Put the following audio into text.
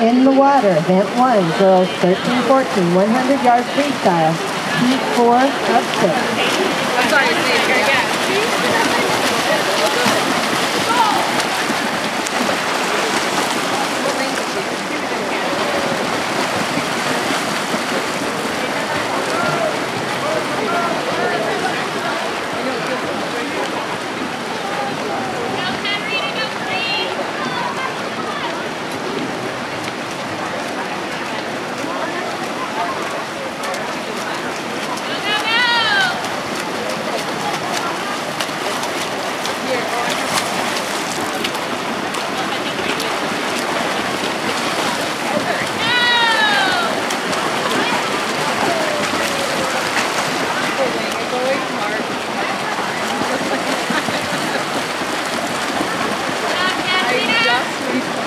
In the water, event one, girls 13, 14, 100 yard freestyle, heat four of six.